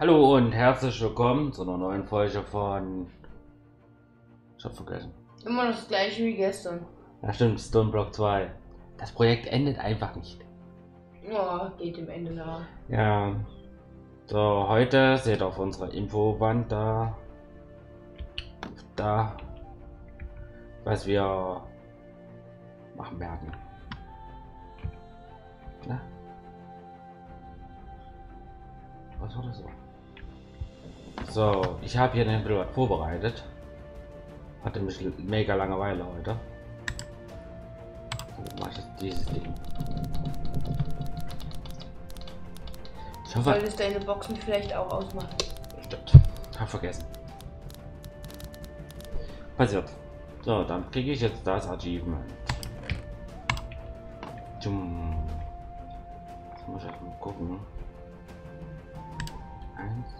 Hallo und herzlich willkommen zu einer neuen Folge von. Ich hab vergessen. Immer noch das gleiche wie gestern. Ja, stimmt, Stone Block 2. Das Projekt endet einfach nicht. Oh, geht dem Ende nah. Ja. So, heute seht ihr auf unserer Infowand da. Da. Was wir machen werden. Na? Was war das so? So, ich habe hier ein bisschen was vorbereitet. Hatte mich mega Langeweile heute. So, mach ich jetzt dieses Ding. Ich hoffe, solltest deine Boxen vielleicht auch ausmachen. Stimmt. Hab vergessen. Passiert. So, dann kriege ich jetzt das Achievement. Tschum. Jetzt muss ich mal gucken. Eins.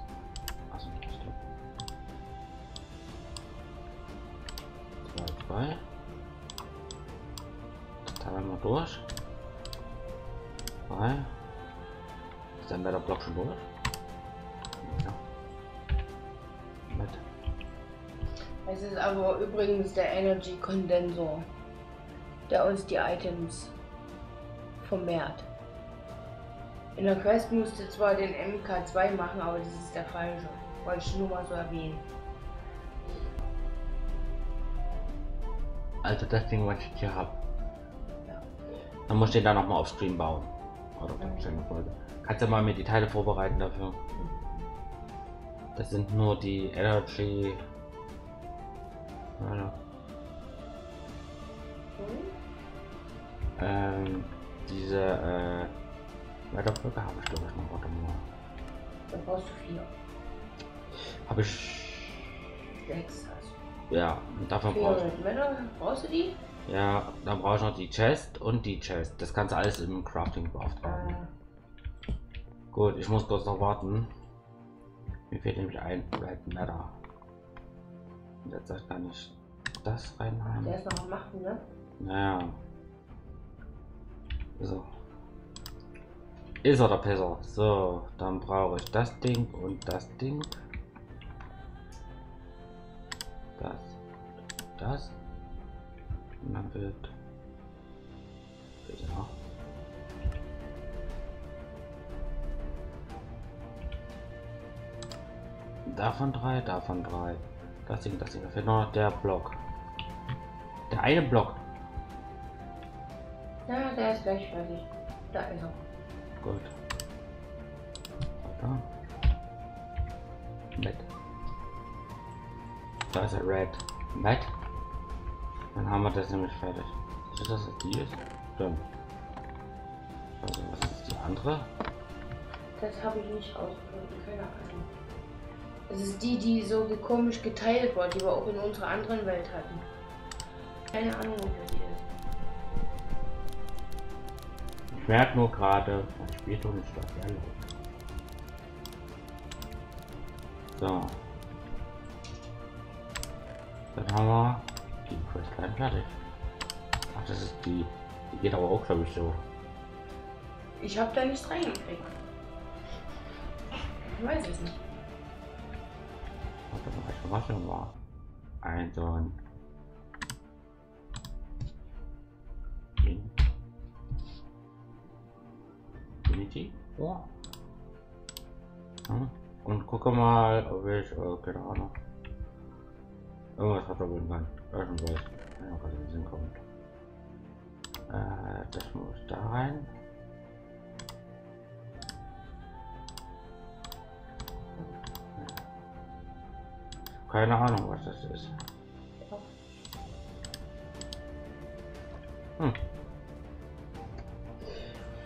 Zwei. Das teilen wir durch. Drei. Ist der Meta-Block schon durch? Ja. Mit. Es ist aber übrigens der Energy Kondensor, der uns die Items vermehrt. In der Quest musst du zwar den MK2 machen, aber das ist der falsche. Wollte ich nur mal so erwähnen. Also das Ding, was ich hier habe. Ja. Dann muss ich den da nochmal auf Stream bauen. Oder kleinen Folge. Kannst du mal mir die Teile vorbereiten dafür? Das sind nur die Energy. Warte. Ähm, diese äh, Weiterbrücke habe ich glaube ich noch. Warte mal. Dann brauchst du vier. Habe ich. Sechs Ja, und davon du. brauche ich. 400 Männer, brauchst du die? Ja, dann brauche ich noch die Chest und die Chest. Das kannst du alles im Crafting beauftragen. Äh, Gut, ich muss kurz noch warten. Mir fehlt nämlich ein Red Matter. Und Jetzt soll ich gar nicht das der reinhauen. ist noch am Machen, ne? Naja. So. Ist er der Pisser. So, dann brauche ich das Ding und das Ding. Das. Das. Und dann wird. Ja. Davon drei, davon drei. Das Ding, das Ding. Da fehlt nur noch der Block. Der eine Block. Ja, der ist gleich fertig. Da ist er. Gut. Da. Da ist er Red. Matt. Dann haben wir das nämlich fertig. Ist das die ist? Stimmt. Also was ist die andere? Das habe ich nicht rausgefunden, keine Ahnung. Es ist die, die so komisch geteilt war, die wir auch in unserer anderen Welt hatten. Keine Ahnung, wofür die ist. Ich merke nur gerade, mein Spielton ist doch sehr laut. So. Wir die Questline fertig. Ach, das ist die. Die geht aber auch, glaube ich, so. Ich habe da nichts reingekriegt. Ich weiß es nicht. Warte mal, ich was schon war. Ein so ein. In- Infinity? Ja. Hm. Und gucke mal, ob ich, äh, keine Ahnung. Irgendwas verdoppeln kann. Irgendwas. Ja, was in den Sinn kommt. Äh, das muss da rein. Keine Ahnung, was das ist. Hm.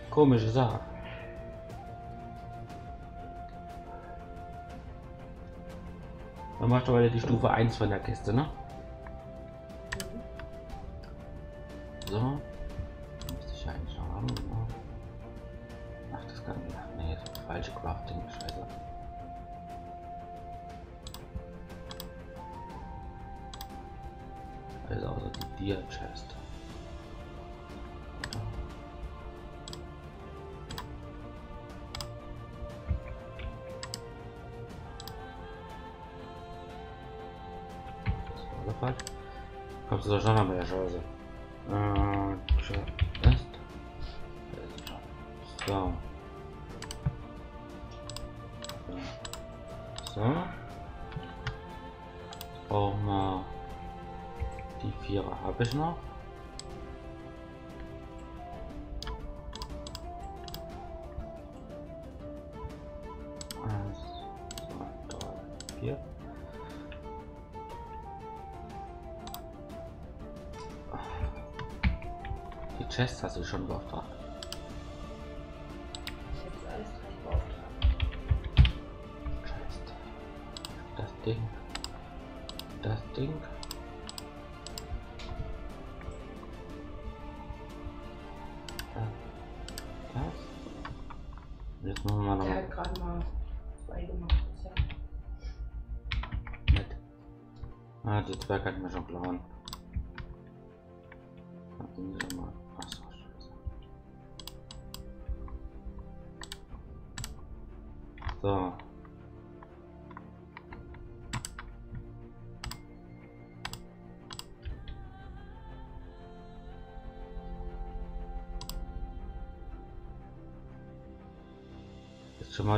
Komische Sache. Dann machst du weiter die Stufe 1 von der Kiste, ne? So. Ich noch. Die Chest hast du schon beauftragt.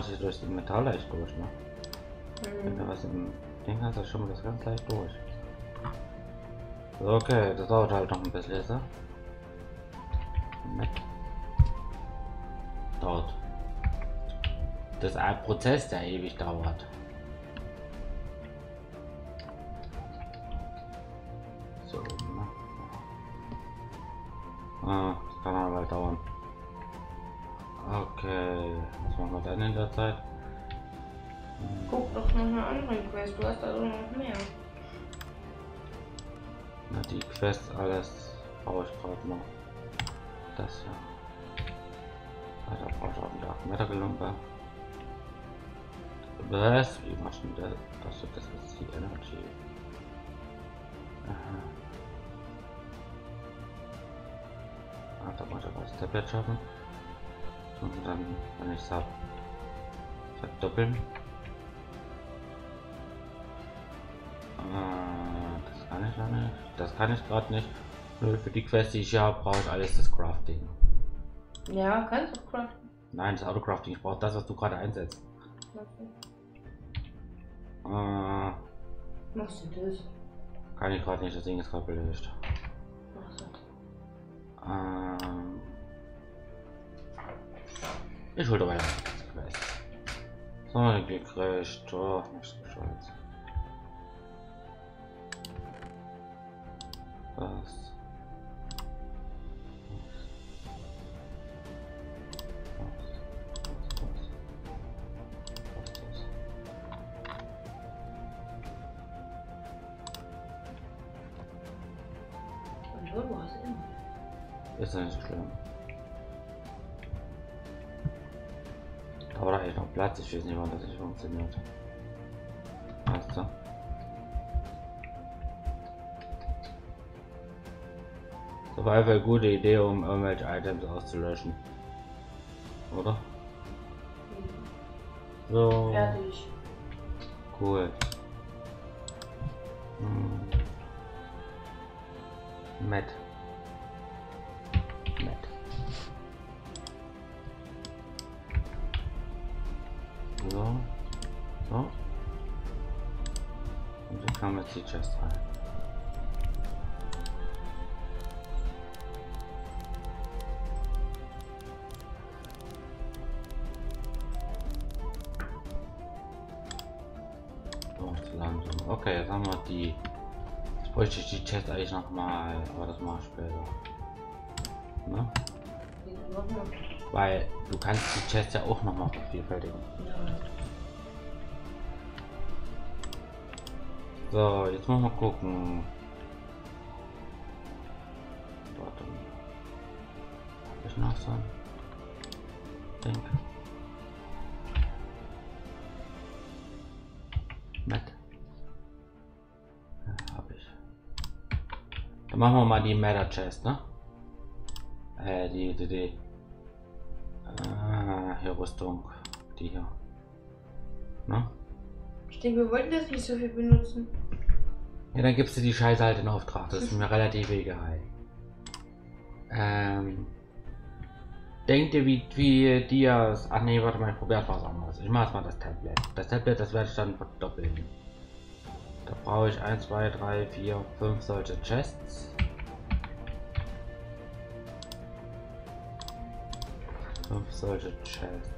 Jetzt mal sich durch den Metall leicht durch, ne? Wenn du Mhm. was im Ding hast, dann schon mal das ganz leicht durch. Okay, das dauert halt noch ein bisschen, so. Nett. Dauert. Das ist ein Prozess, der ewig dauert. So, ne? Ah, das kann aber dauern. Okay, was machen wir dann in der Zeit? Guck doch noch eine andere Quest. Du hast also noch mehr. Na, die Quest, alles brauche ich gerade noch. Das ja. Ah, da brauche ich auch wieder 8 Meter gelungen. Was? Wie machst du das? Achso, das ist die Energy. Aha. Ah, da muss ich aber das Tablet schaffen. Und dann, wenn ich es habe, verdoppeln. Ah, das kann ich ja nicht. Das kann ich gerade nicht. Nö, für die Quest, die ich ja habe, brauche ich alles das Crafting. Ja, kannst du craften. Nein, das Autocrafting. Ich brauche das, was du gerade einsetzt. Okay. Äh, Machst du das? kann ich gerade nicht. Das Ding ist gerade belegt. Machst du. Ähm, ich das Quest. So, gekriegt. Oh, nichts Bescheid. Was? Ist ja nicht so schlimm. Eigentlich noch Platz. Ich weiß nicht, wann das nicht funktioniert. Weißt du? Das war einfach eine gute Idee, um irgendwelche Items auszulöschen. Oder? So. Fertig. Cool. Hm. Matt. Chest ja auch noch mal vervielfältigen. So, jetzt mal mal gucken. Warte. Hab ich noch so ein Ding? Nett. Ja, hab ich. Dann machen wir mal die Matter Chest, ne? Äh, die, die, die. Hier Rüstung. Die hier. Ne? Ich denke, wir wollten das nicht so viel benutzen. Ja, dann gibst du die Scheiße halt in Auftrag. Das ist mir relativ egal. Ähm. Denkt ihr, wie, wie dir. Ach nee, warte mal, ich probiere was anderes. Ich mache mal das Tablet. Das Tablet, das werde ich dann verdoppeln. Da brauche ich 1, 2, 3, 4, 5 solche Chests. 5 solche Chests.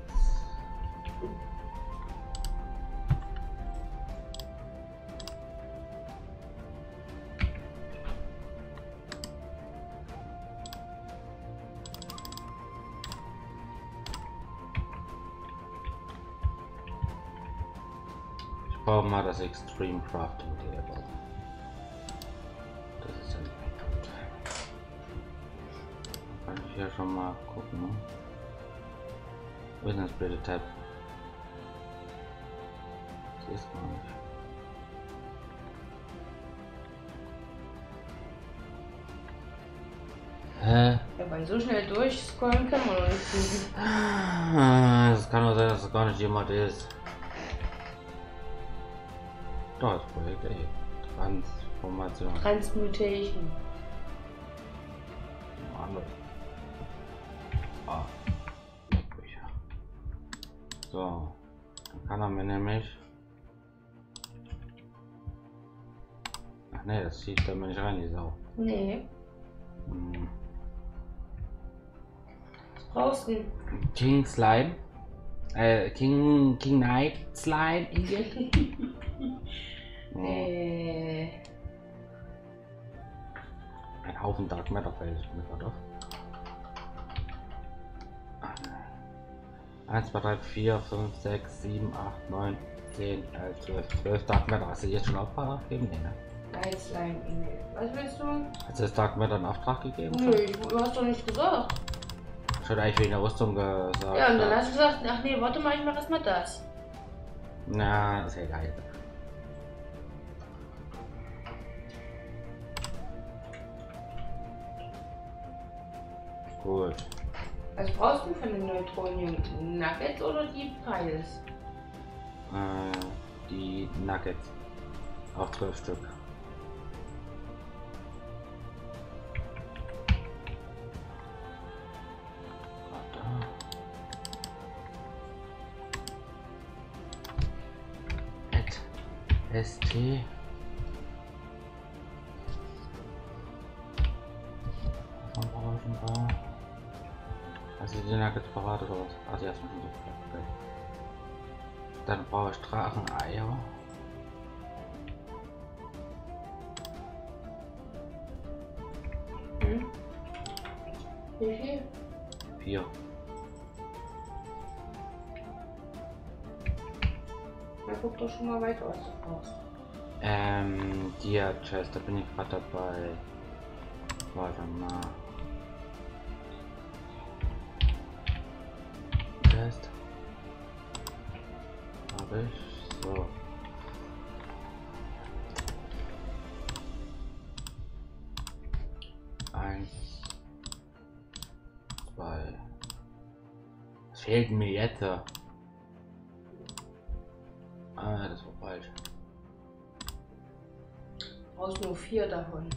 Ich brauche mal das Extreme Crafting Table. Das ist nicht gut. Kann ich ja schon mal gucken. Wo ist denn das blöde Tab? Das ist gar nicht. Hä? Ja, weil so schnell durchscrollen kann man doch nicht. Ah, Es kann nur sein, dass es gar nicht jemand ist. Doch, das Projekt, ey. Transformation. Transmutation. So. Dann kann er mir nämlich. Ach ne, das zieht da nicht rein, die Sau. Nee. Hm. Was brauchst du? King Slime. Äh, King, King Knight Slime. Äh. ein Haufen Dark Matter fällt mir gerade 1, 2, 3, 4, 5, 6, 7, 8, 9, 10, 11, 12, 12 Dark Matter. Hast du jetzt schon Auftrag gegeben? Nee, ne? Night Slime E-Mail. Was willst du? Hast du das Dark Matter einen Auftrag gegeben? Nö, du hast doch nicht gesagt. Ich hatte eigentlich wegen der Rüstung gesagt. Ja, und dann hast du gesagt, ach nee, warte mal, ich mach erst mal das. Na, ist ja egal. Gut. Was brauchst du von den Neutronium? Nuggets oder die Piles? Äh, die Nuggets. Auch zwölf Stück. ST. Dann brauche ich Dracheneier. Hm? Wie viel? Vier. Na, guck doch schon mal weiter, du brauchst. Ähm, Dia Chest, da bin ich gerade dabei. Warte mal. Ich. So. Eins. Zwei. Was fehlt mir jetzt? Ah, das war falsch. Du brauchst nur vier davon.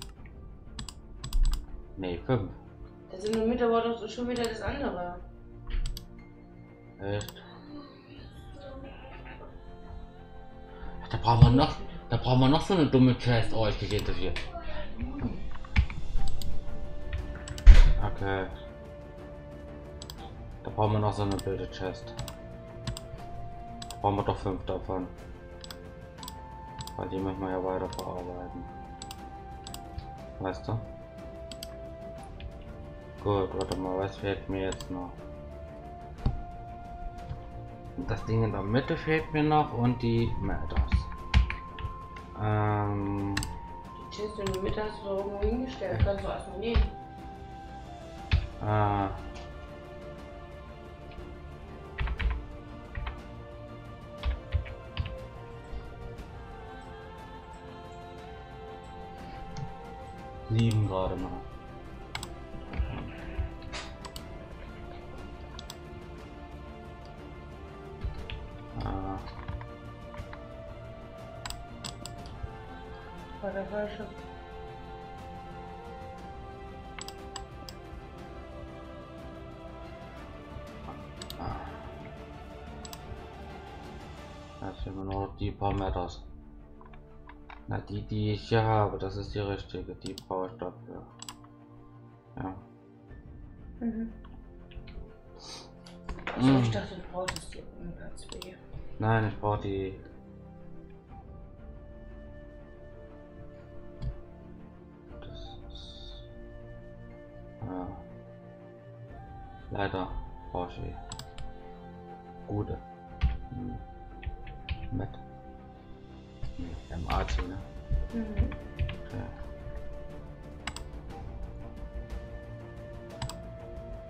Nee, fünf. Das in der Mitte war doch schon wieder das andere. Echt? Da brauchen wir noch, da brauchen wir noch so eine dumme Chest. Oh, ich gehe das hier. Okay. Da brauchen wir noch so eine blöde Chest. Da brauchen wir doch fünf davon. Weil die müssen wir ja weiter verarbeiten. Weißt du? Gut, warte mal, was fehlt mir jetzt noch? Das Ding in der Mitte fehlt mir noch und die Matters. Ähm, Die Chest in der Mitte hast du irgendwo hingestellt. Kannst du erstmal nehmen. äh, sieben gerade mal. Falsche. Jetzt immer nur die paar Meters. Na, die, die ich hier habe, das ist die richtige. Die brauche ich dafür. Ja. Mhm. Also ich dachte, du brauchst die irgendwas B. Nein, ich brauche die. Ja. Leider brauche ich die. Gute. Hm. Met. Nee, MAC, ne? Mhm. Okay.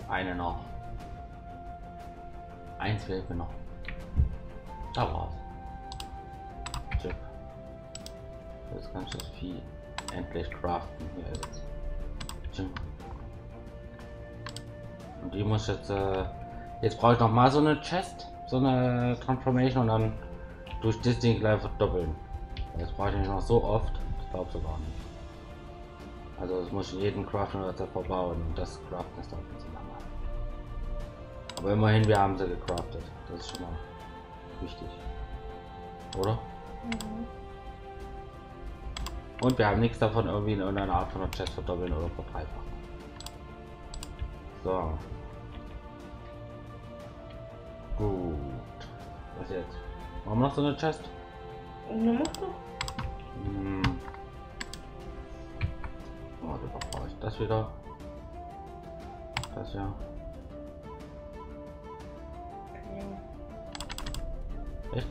Eine noch. Eins fehlt mir noch. Da war's. Chip. Jetzt kannst du das Vieh endlich craften. Hier ist es. Chip. Und die muss jetzt. Äh, jetzt brauche ich noch mal so eine Chest, so eine Transformation und dann durch das Ding gleich verdoppeln. Das brauche ich nicht noch so oft. Das glaubst du gar nicht. Also das muss ich jeden Craften oder verbauen und das Craften ist doch ein bisschen lange. Aber immerhin, wir haben sie gecraftet. Das ist schon mal wichtig. Oder? Mhm. Und wir haben nichts davon, irgendwie in irgendeiner Art von einer Chest verdoppeln oder verdreifachen. So. Gut. Was jetzt? Warum noch so eine Chest? Machst du? Hm. Oh, da brauche ich das wieder. Das ja. Echt?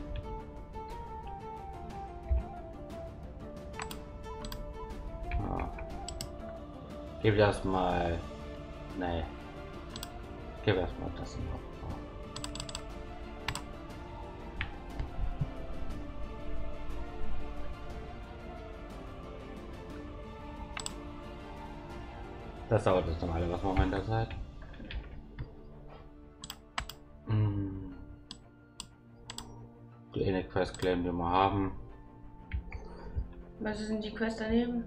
Ah. Gib das mal. Nee. Gib erstmal das noch. Ah. Das dauert jetzt noch alle was machen wir in der Zeit. Hm. Die eine Quest claim, die wir haben. Was sind die Quests daneben?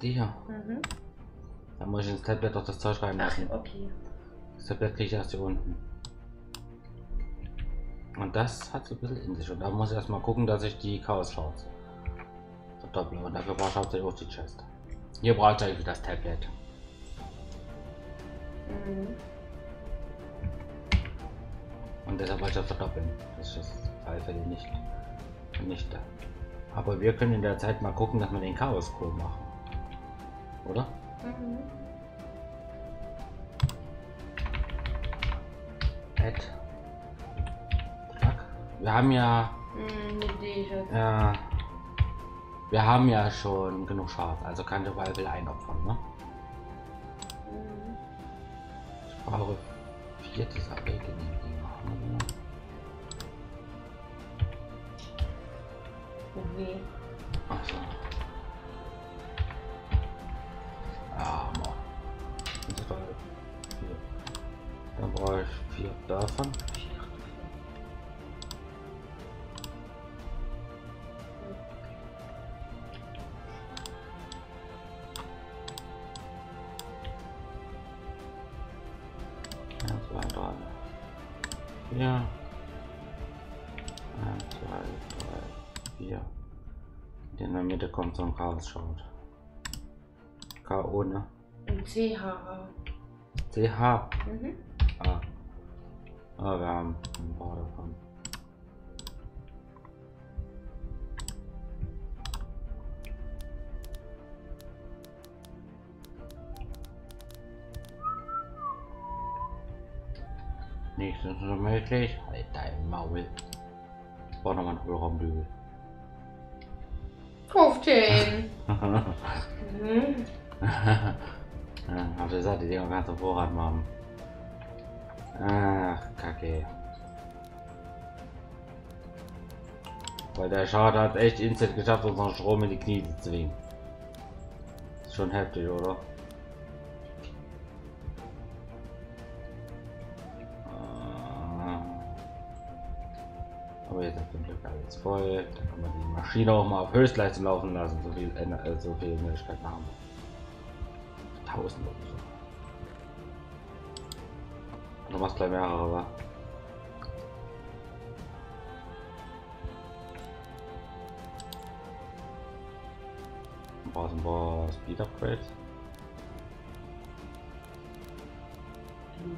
Die hier. Mhm. Da muss ich ins Tablet doch das Zeug Ach, reinlassen. okay. Das Tablet kriege ich erst hier unten. Und das hat so ein bisschen in sich. Und da muss ich erstmal gucken, dass ich die Chaos Shorts verdopple. Und dafür brauche ich hauptsächlich auch die Chest. Hier braucht ihr das Tablet. Mhm. Und deshalb wollte ich das verdoppeln. Das ist alle Fälle nicht. Nicht da. Aber wir können in der Zeit mal gucken, dass wir den Chaos Cool machen. Oder? Mhm. Add. Zack. Wir haben ja. Mhm. Ja. Wir haben ja schon genug Schaf, also kann der Rival einopfern, ne? Mhm. Ich brauche vier dieser Awakening-Dinger. Haben wir Ja, Mann. Vier. Dann brauche ich vier davon. Vier. Eins, zwei, drei, vier. In der Mitte kommt so ein Chaos schaut. K.O. ne? Ein CH. CH. Mhm. Ah. Ah, wir haben ein paar davon. Nichts ist möglich. Halt dein Maul. Ich brauche nochmal einen Hohlraumbügel. 15. mhm. Ja, hab gesagt, die Dinger kannst du Vorrat machen. Ach, kacke. Weil der Schade hat echt instant geschafft, unseren Strom in die Knie zu zwingen. Ist schon heftig, oder? Ah. Aber jetzt ist zum Glück alles voll. Da kann man die Maschine auch mal auf Höchstleistung laufen lassen, so viel, äh, so viel Möglichkeiten haben. 1000 oder so. Du machst gleich mehrere, wa? Brauchst ein paar Speed Upgrades? Nee,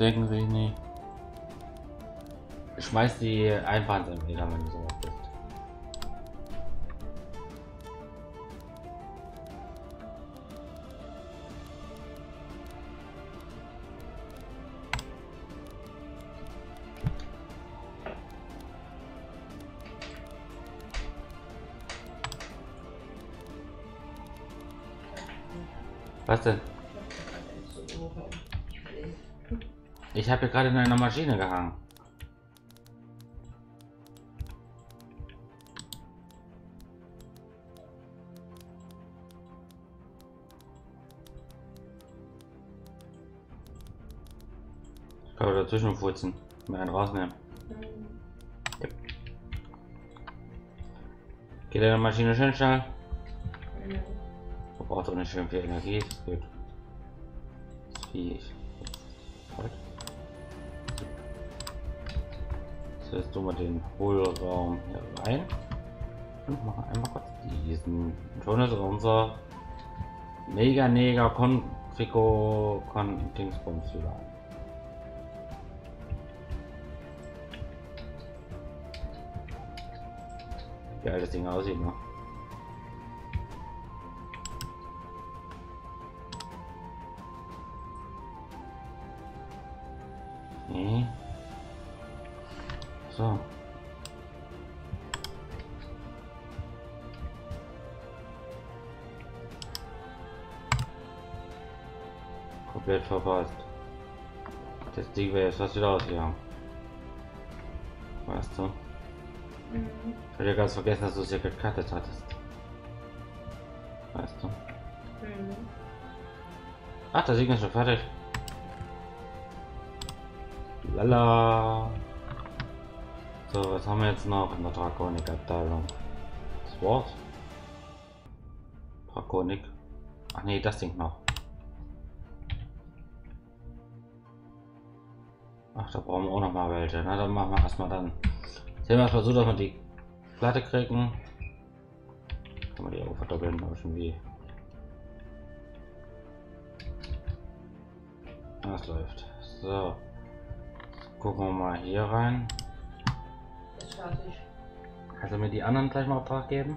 denken sie nicht. Schmeiß die einfach ins Entweder, wenn du sowas bist. Was denn? Ich habe gerade in einer Maschine gehangen. Ich kann dazwischen furzen. Mir einen rausnehmen. Geht der Maschine schön schnell? Verbraucht auch nicht schön viel Energie. Ist gut. Ist Jetzt tun wir den Hohlraum hier rein und machen einmal kurz diesen. Und schon ist unser mega mega Konfigo Kon Dingsbums wieder. Wie geil das Ding aussieht, ne? Komplett verpasst. Das Ding wäre jetzt fast wieder ausgegangen. Weißt du? Mhm. Ich hatte ganz vergessen, dass du es ja gecuttet hattest. Weißt du? Mhm. Ach, der Sieg ist schon fertig. Lala. So, was haben wir jetzt noch in der Drakonik-Abteilung? Das Wort? Drakonik. Ach nee, das Ding noch. Ach, da brauchen wir auch noch mal welche. Na, dann machen wir erstmal dann. Sehen wir erstmal so, dass wir die Platte kriegen. Kann man die auch verdoppeln, aber schon wie. Das läuft. So. Jetzt gucken wir mal hier rein fertig. Kannst du mir die anderen gleich mal Auftrag geben?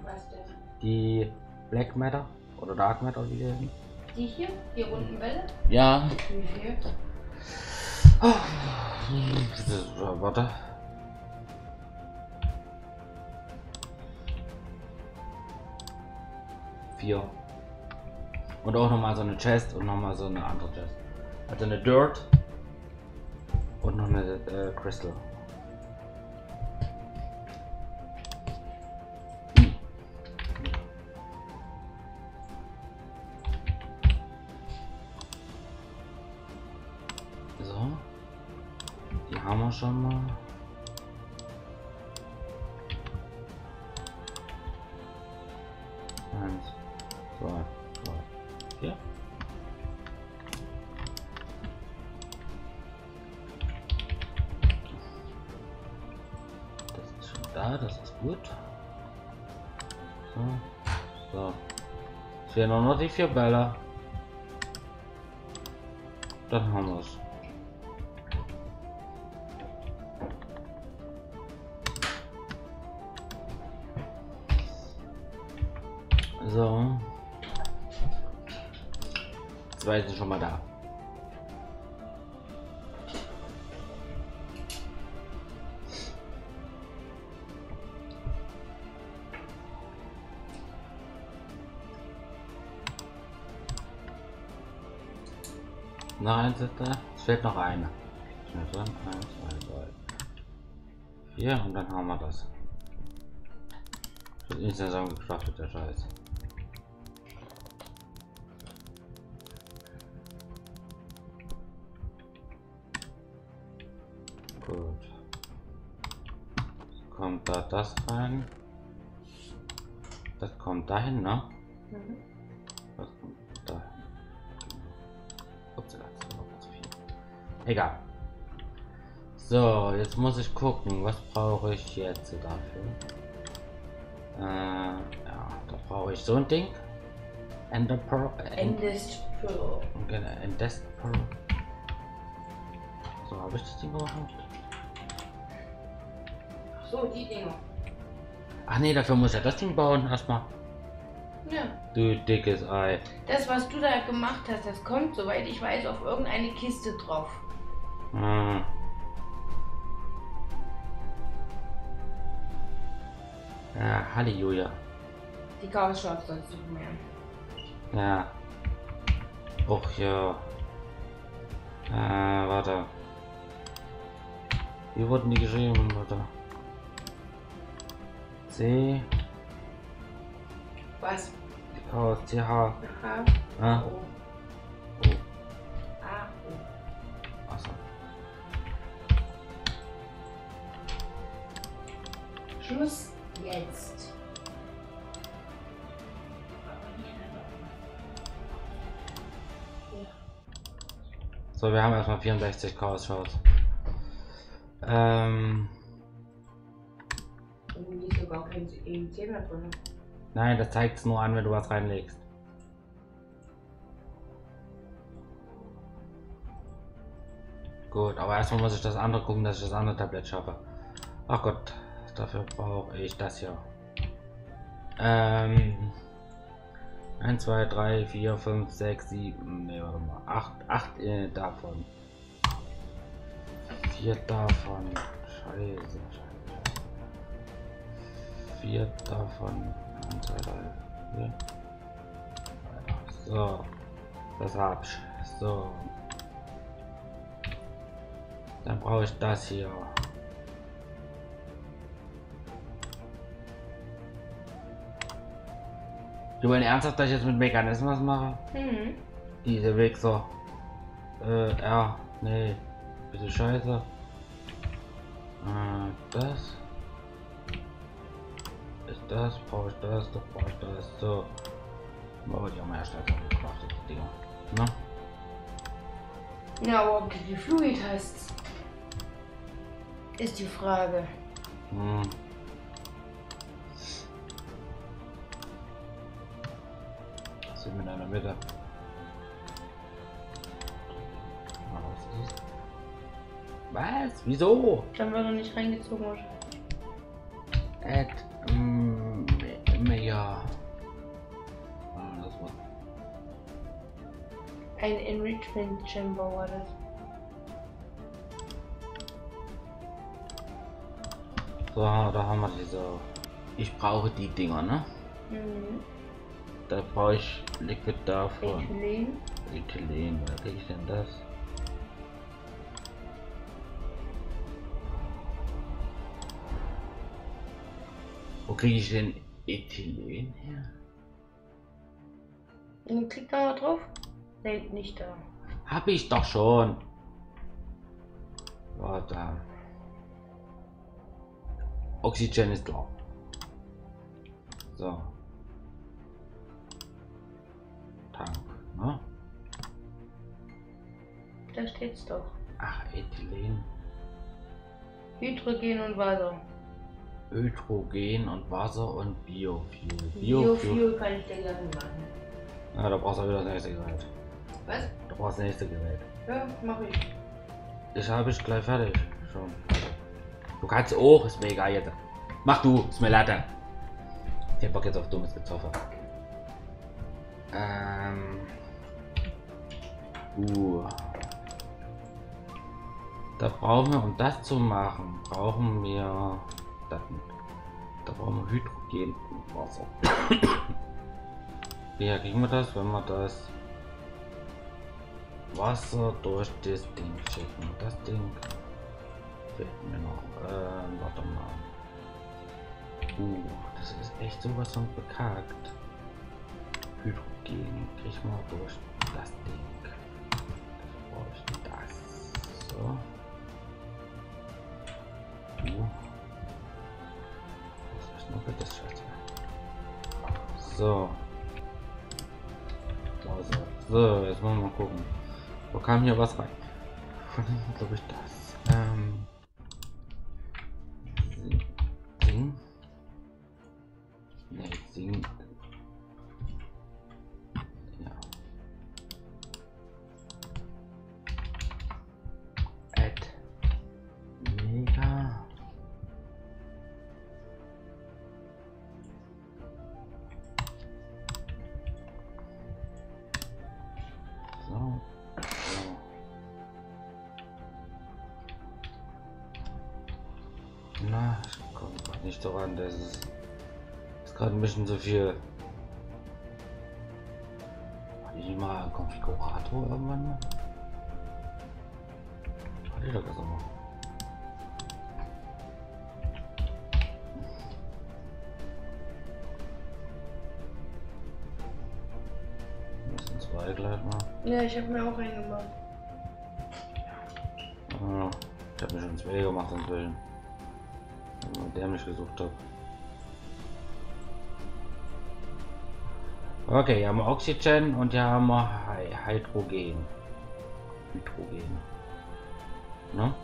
Die Black Matter oder Dark Matter, wie die Die hier? Die runden Bälle? Ja. Wie viel? Oh. Warte. Vier. Und auch nochmal so eine Chest und nochmal so eine andere Chest. Also eine Dirt und noch eine äh, Crystal. Schon mal. Eins, zwei, drei, vier. Das ist schon da, das ist gut. So, so. Es fehlen noch die vier Bälle. Dann haben wir es. Sind schon mal da. Ist da. Es fehlt noch. Schnell dran. Eins, zwei, drei, Hier und dann haben wir das. Wird insgesamt gecraftet, der Scheiß. Gut. Kommt da das rein? Das kommt dahin, ne? Mhm. Was kommt dahin? Ups, das noch zu viel. Egal. So, jetzt muss ich gucken, was brauche ich jetzt dafür. Äh, ja, da brauche ich so ein Ding. Ender Pearl. Endest genau, Endest Pearl. So, habe ich das Ding gemacht? Ach so, die Dinger. Ach nee, dafür muss er das Ding bauen erstmal. Ja. Du dickes Ei. Das, was du da gemacht hast, das kommt, soweit ich weiß, auf irgendeine Kiste drauf. Hm. Ja, Halleluja. Die Chaos Shards sollst du mehr. Ja. Och ja. Äh, warte. Wie wurden die geschrieben? Warte. C, Was? Chaos, CH. H. Ah, O. oh, A. O. achso. Schluss jetzt. So, wir haben erstmal 64 Chaos Shows. Ähm, Sogar kein mehr drin. nein, das zeigt es nur an, wenn du was reinlegst. Gut, aber erstmal muss ich das andere gucken, dass ich das andere Tablet schaffe. Ach Gott, dafür brauche ich das hier. Ähm. 1, 2, 3, 4, 5, 6, 7, ne, warte mal. 8, 8 äh, davon. 4 davon. Scheiße. 4 davon. 1, 2, 3, 4. So. Das hab ich. So. Dann brauche ich das hier. Du meinst ernsthaft, dass ich jetzt mit Mechanismus mache? Mhm. Diese Wichser. Äh, ja, nee. Bitte scheiße. Äh, das. Ist das, brauche ich das, das brauche ich das. So. Baue die auch mal erst einfach gecraftete Dinger. Ne? Ja, aber ob du die Fluid hast, ist die Frage. Hm. Sind wir in einer Mitte. Ah? Was? Wieso? Dann war noch nicht reingezogen. oder? Ein Enrichment Chamber war das. So, da haben wir diese. Ich brauche die Dinger, ne? Mhm. Da brauche ich Liquid davon. Ethylen. Ethylen, wer krieg ich denn das? Wo kriege ich denn Ethylen her? Und klick da mal drauf. Nein, nicht da. Hab ich doch schon. Warte. Oxygen ist drauf. So. Tank, ne? Da steht's doch. Ach, Ethylen. Hydrogen und Wasser. Östrogen und Wasser und Biofuel. Biofuel kann ich dir gerne machen. Ja, da brauchst du wieder das nächste Gerät. Was? Du brauchst das nächste Gerät. Ja, mach ich. Ich habe ich gleich fertig. Schon. Du kannst auch, ist mir egal jetzt. Mach du, ist mir latte. Ich hab Bock jetzt auf dummes Gezoffer. Ähm. Uh. Da brauchen wir, um das zu machen, brauchen wir. Da, da brauchen wir Hydrogen und Wasser. Wie kriegen wir das, wenn wir das Wasser durch das Ding schicken? Das Ding fehlt mir noch. Ähm, warte Uh, das ist echt sowas von bekackt. Hydrogen. Krieg ich mal durch das Ding. Dafür brauche ich das. So. Uh. Das ist nur für das Scheiße. So. So, jetzt wollen wir mal gucken. Wo kam hier was rein? Von glaube ich das. Ähm. Ding. Ne, Ding. Nicht so ran. Das ist, ist gerade ein bisschen zu viel. Hatte ich mal einen Konfigurator irgendwann? Hatte ich doch das immer. Das sind zwei gleich mal. Ja, ich habe mir auch einen gemacht. Ich habe mir schon zwei gemacht inzwischen. Der mich gesucht hat. Okay, hier haben wir Oxygen und hier haben wir Hy- Hydrogen. Hydrogen. Ne?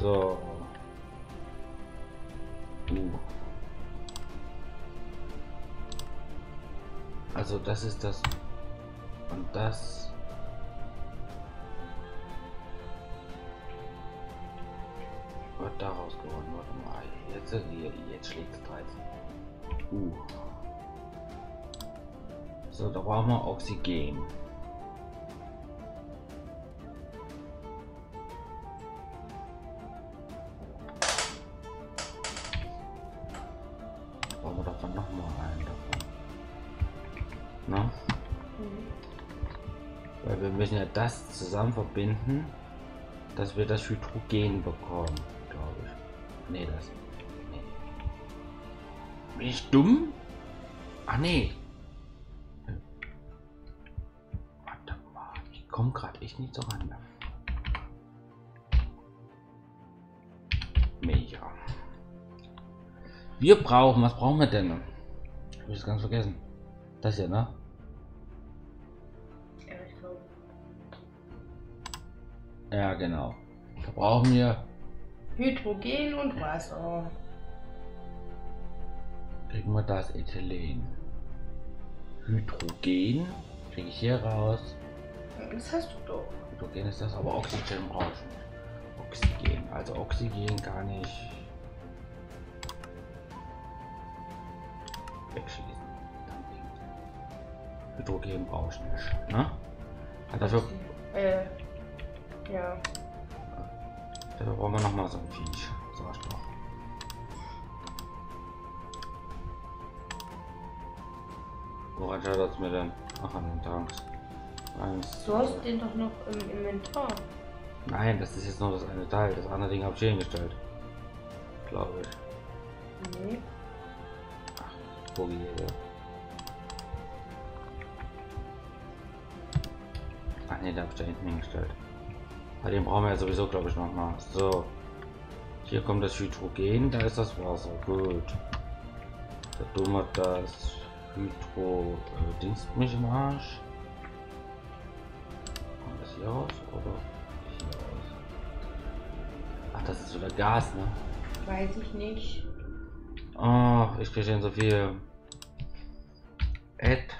So. Uh. Also das ist das. Und das. Wird daraus gewonnen. Warte mal. Jetzt, jetzt schlägt es 13. Uh. So, da brauchen wir Oxygen. Brauchen wir davon noch mal einen davon. Na? Weil wir müssen ja das zusammen verbinden, dass wir das Hydrogen bekommen. Nee, das. Nee. Bin ich dumm? Ah, nee. Warte mal, ich komme gerade echt nicht so ran. Mega. Wir brauchen, was brauchen wir denn? Ich das ganz vergessen. Das hier, ne? Ja, ich glaube. Ja, genau. Da brauchen wir Hydrogen und Wasser. kriegen wir das Ethylen. Hydrogen kriege ich hier raus. Das hast du doch. Hydrogen ist das, aber Oxygen nicht. Oxygen, also Oxygen kann ich wegschließen. Hydrogen brauche ich nicht. Ne? Ah, Dafür, Äh, ja. Dafür brauchen wir noch mal so ein Viech. So was noch. Woran scheitert es mir denn? Ach, an den Tanks. Eins, Du hast den doch noch im Inventar. Nein, das ist jetzt nur das eine Teil. Das andere Ding habe ich hier hingestellt. Glaube ich. Nee. Bogiejäger. Ach ne, da habe ich da hinten hingestellt. Dem brauchen wir ja sowieso, glaube ich, noch mal. So. Hier kommt das Hydrogen, da ist das Wasser. Gut. Da wir das Hydro... Äh, Dings mich im Arsch. Kommt das hier raus, oder? Hier raus. Ach, das ist wieder Gas, ne? Weiß ich nicht. Oh, ich kriege schon so viel. Add.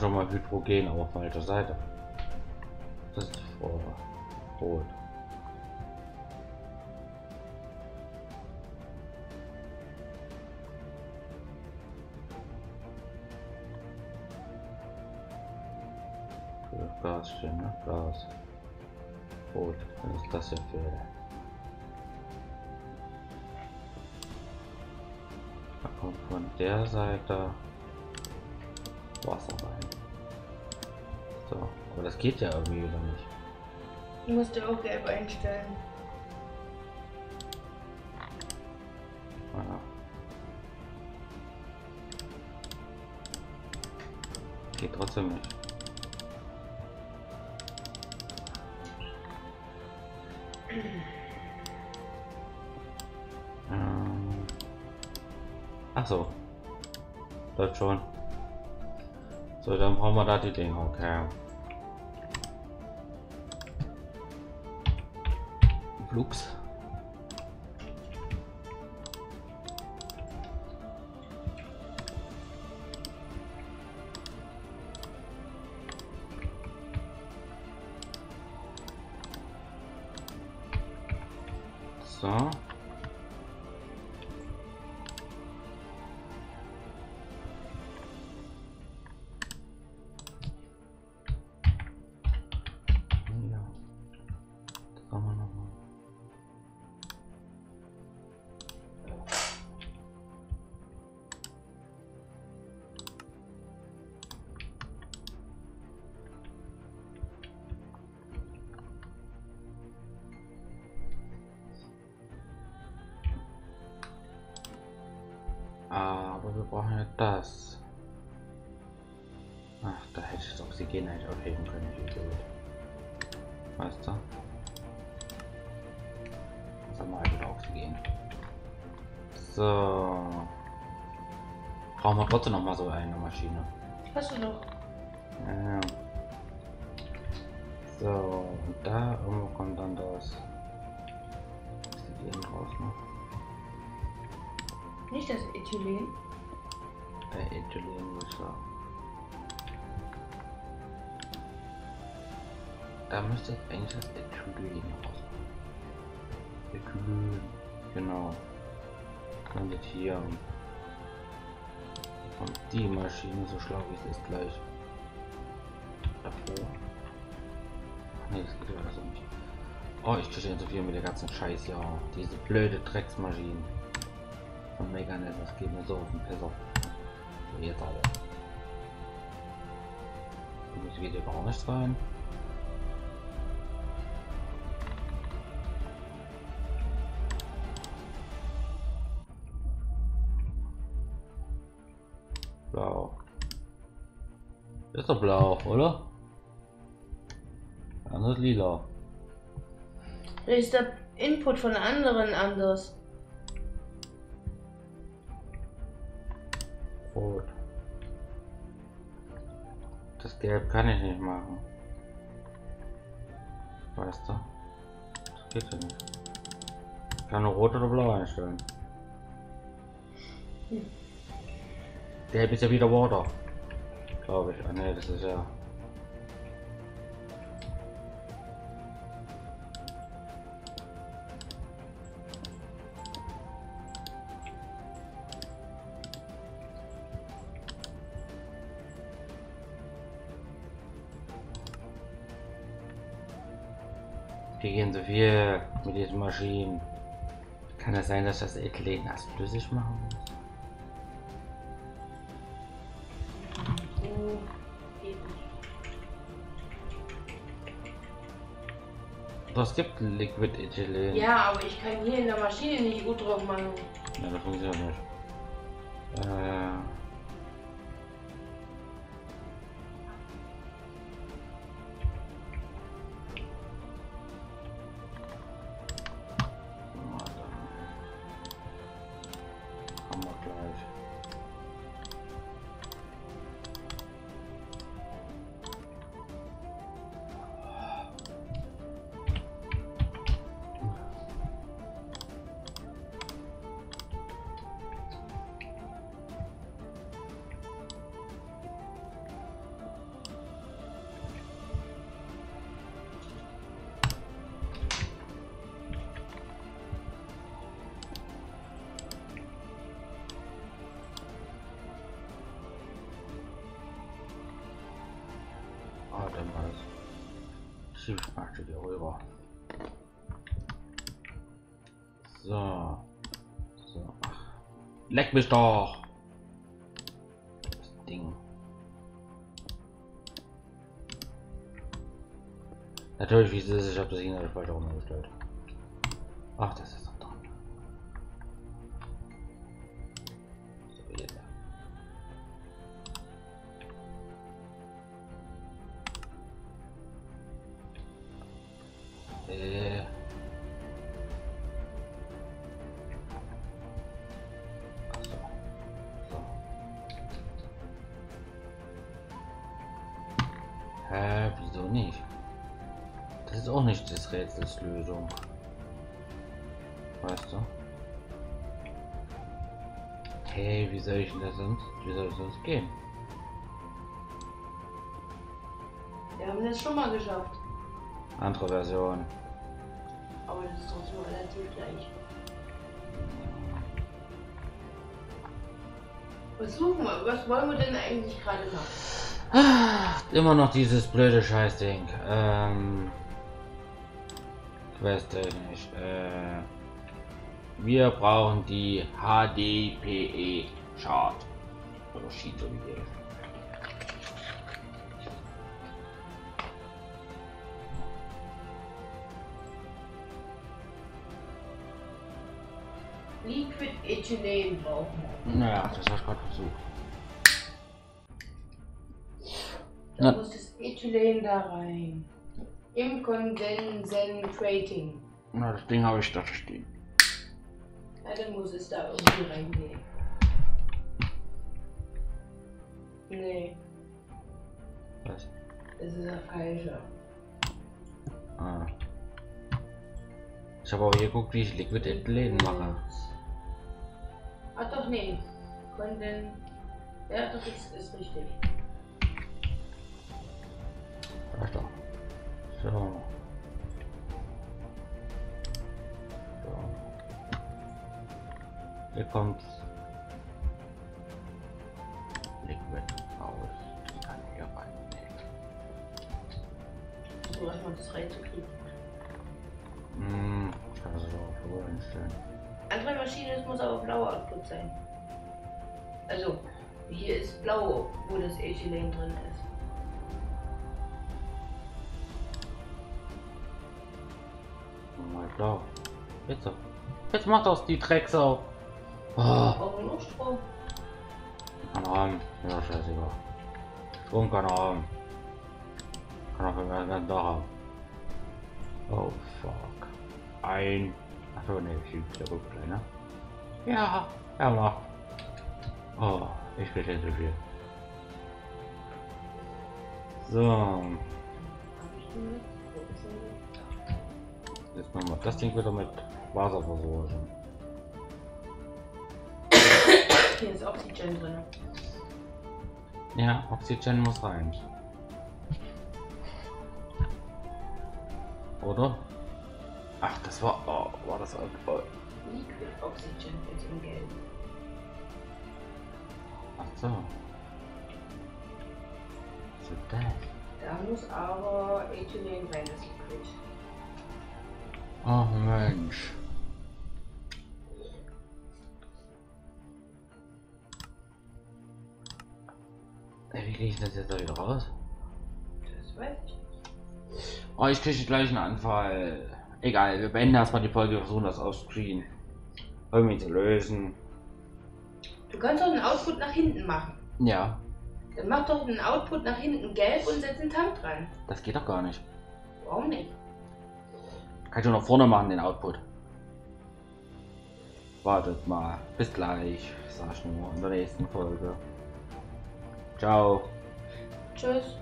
Schon mal Hydrogen auf falscher Seite. Das ist vor. Rot. Gas stehen, ne? Gas. Rot. Was ist das denn für... Da kommt von der Seite Wasser rein. So, aber das geht ja irgendwie wieder nicht. Du musst dir auch gelb einstellen. Ja. Geht trotzdem nicht. Ähm. Ach so. Läuft schon. So, dann brauchen wir da die Dinge, okay. Flux. Brauchen ja das. Ach, da hätte ich das Oxygen halt aufheben können. Weißt du? Was haben wir halt wieder Oxygen? So. Brauchen wir trotzdem noch mal so eine Maschine. Hast du noch? Ja. So, und da irgendwo kommt dann das. Oxygen raus, ne? Nicht das Ethylen. Bei ich sagen. Da müsste jetzt eigentlich das Ethylen raus. Ethylen, genau. Landet hier. Und die Maschine, so schlau wie es ist, gleich davor. Ne, das geht ja so nicht. Oh, ich kriege so viel mit der ganzen Scheiß ja. Diese blöde Drecksmaschinen von Meganet, das geht mir so auf den Pisser. So, jetzt aber. Muss wieder gar nichts rein. Blau. Ist doch blau, oder? Anders lila. Ist der Input von anderen anders. Gelb kann ich nicht machen. Weißt du? Das geht ja nicht. Ich kann nur Rot oder Blau einstellen. Hm. Gelb ist ja wieder Water. Glaube ich. Ah ne, das ist ja. Wir gehen so viel mit diesen Maschinen. Kann es sein, dass das Ethylen erst flüssig machen muss? Das gibt Liquid Ethylen. Ja, aber ich kann hier in der Maschine nicht gut drauf machen. Ja, das funktioniert nicht. Äh. Leck mich doch! Das Ding. Natürlich, wie es ist, ich habe das Ihnen falsch umgestellt. Des Rätsels Lösung. Weißt du? Hey, wie soll ich denn das sonst? Wie soll es sonst gehen? Wir haben das schon mal geschafft. Andere Version. Aber das ist trotzdem relativ gleich. Was suchen wir? Was wollen wir denn eigentlich gerade machen? Ah, Immer noch dieses blöde Scheißding. Ähm. Questtechnisch. Äh. Wir brauchen die HDPE Chart. Oder Sheet so wie. Liquid Ethylene brauchen wir. Naja, das hast du gerade versucht. Da muss das Ethylen da rein. Im Condensating. Na, das Ding habe ich da stehen. Ja, dann muss es da irgendwie reingehen. Nee, Was? das ist der falsche. Ah. Ich habe aber geguckt, wie ich Liquid Ethylene mache. Ah doch, nee. Konden... Ja, doch, das ist richtig. Ist doch. So. So. Hier kommt Liquid raus. Das kann hier rein. So, erstmal das reinzukriegen. Hm, ich kann das aber auch so einstellen. Andere Maschine, es muss aber blauer Output sein. Also, hier ist blau, wo das Ethylen drin ist. Blau. Jetzt. Jetzt macht aus die Drecksau. Oh, noch Strom? kann haben. Ja, scheißegal. Strom kann er haben. Kann er für den ganzen Tag haben. Oh, fuck. Ein. Achso, ne, ich schieb der Rückblende, ne? Ja, er macht. Oh, ich krieg jetzt zu viel. So, jetzt machen wir das Ding wieder mit Wasser versorgen. Hier ist Oxygen drin. Ja, Oxygen muss rein. Oder? Ach, das war. Oh, war das auch. Oh. Liquid Oxygen ist im Gelb. Ach so. So das. Da muss aber Ethylen rein, das Liquid. Oh Mensch. Ey, wie kriege ich das jetzt da wieder raus? Das weiß ich nicht. Oh, ich kriege gleich einen Anfall. Egal, wir beenden erstmal die Folge, wir versuchen das offscreen irgendwie zu lösen. Du kannst doch einen Output nach hinten machen. Ja, Dann mach doch einen Output nach hinten gelb und setz einen Tank dran. das geht doch gar nicht. Warum nicht? Kann ich schon nach vorne machen, den Output. Wartet mal. Bis gleich, sag ich nur in der nächsten Folge. Ciao. Tschüss.